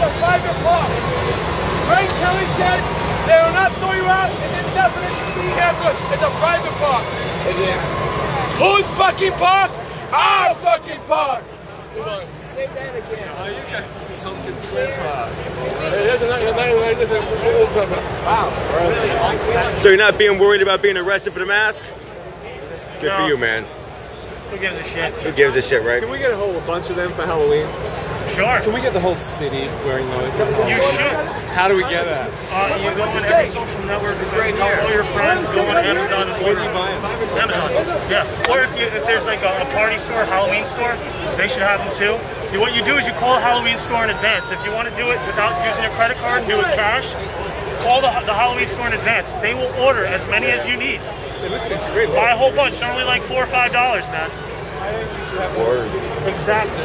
the 5 o'clock. Frank Kelly said they will not throw you out. It's indefinite being after. It's a private park. It is. Whose fucking park? Our fucking park. Say that again. You guys are Duncan Square Park. Wow. So you're not being worried about being arrested for the mask? Good no. for you, man. Who gives a shit? Who gives a shit, right? Can we get a whole bunch of them for Halloween? Sure. Can we get the whole city wearing those? You should. How do we get that? Uh, you go on every social network, you tell all your friends, go on Amazon and Where order do you buy them? Amazon. Yeah. Or if you if there's like a, a party store, Halloween store, they should have them too. What you do is you call a Halloween store in advance. If you want to do it without using your credit card and do it cash, call the, the Halloween store in advance. They will order as many as you need. It looks like great. Buy a whole bunch. They're only like four or five dollars, man. Word. Exactly.